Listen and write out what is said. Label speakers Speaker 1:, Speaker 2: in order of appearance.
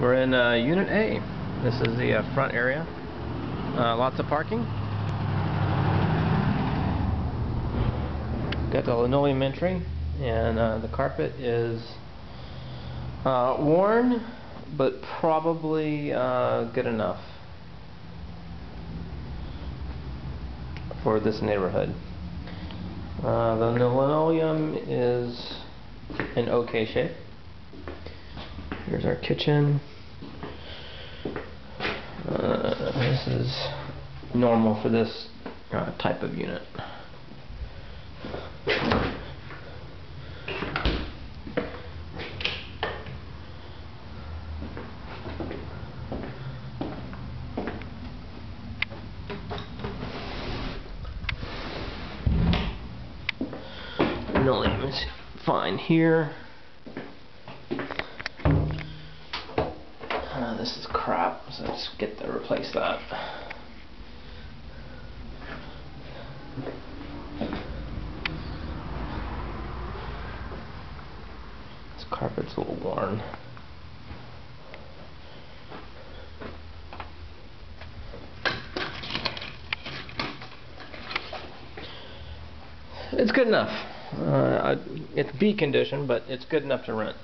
Speaker 1: We're in uh, Unit A. This is the uh, front area. Uh, lots of parking. Got the linoleum entry, and uh, the carpet is uh, worn, but probably uh, good enough for this neighborhood. The linoleum is in okay shape. Here's our kitchen. Uh, this is normal for this uh, type of unit. Linoleum is fine here. This is crap, so let's get to replace that. This carpet's a little worn. It's good enough. Uh, it's B condition, but it's good enough to rent.